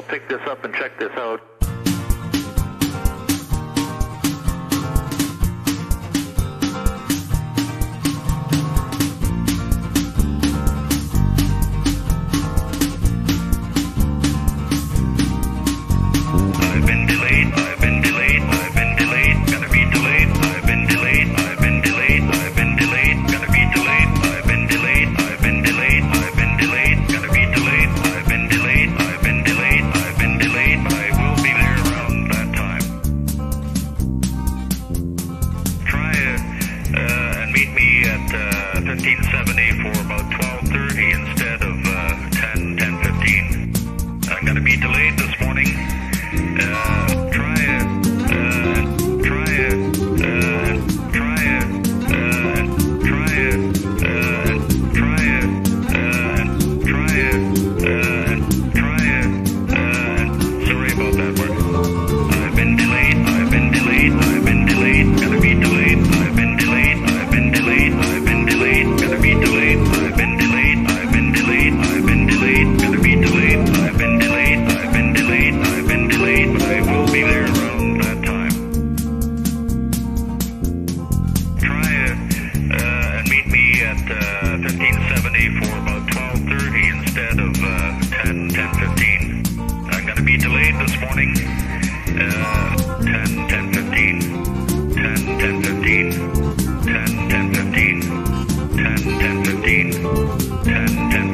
I'll pick this up and check this out. late this morning, uh, 10, 10 15, 10, 10 15, 10, 10 15, 10, 10 15, 10, 10